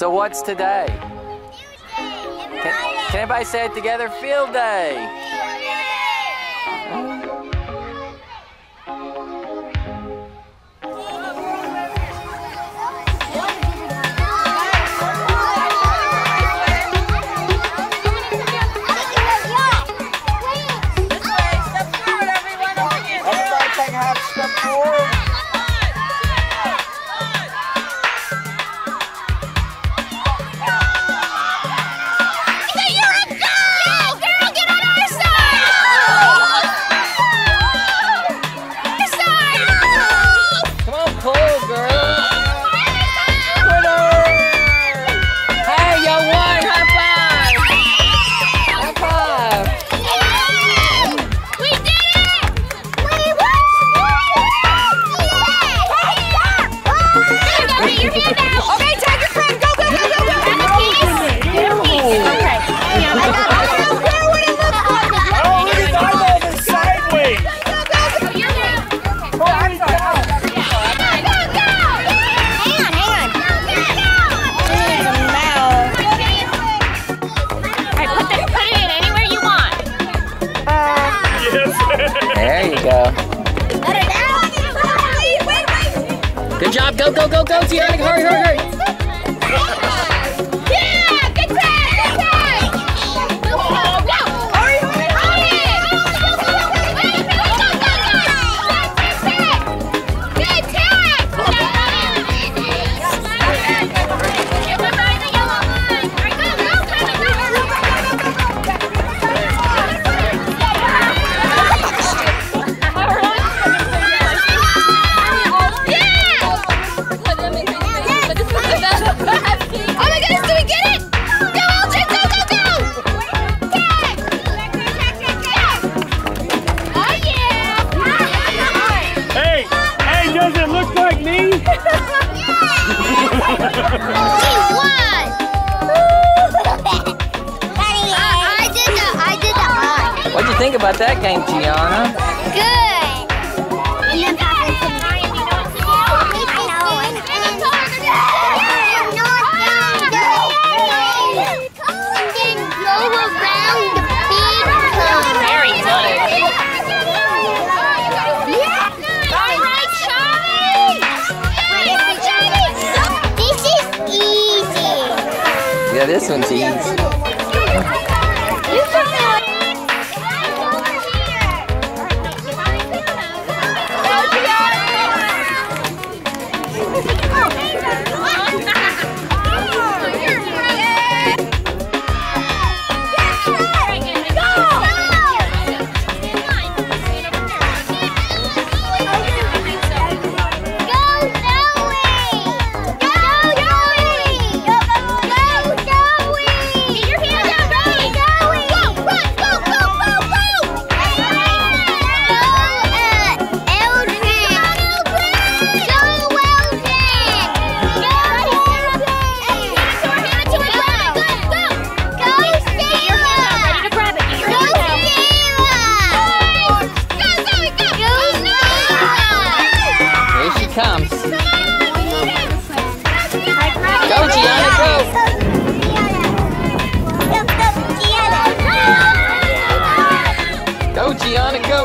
So what's today? Can, can, anybody say it together? Field day. go. Good job. Go, go, go, go, Tiana. Hurry, hurry, hurry. What do you think about that game, Gianna? Yeah, this one's easy.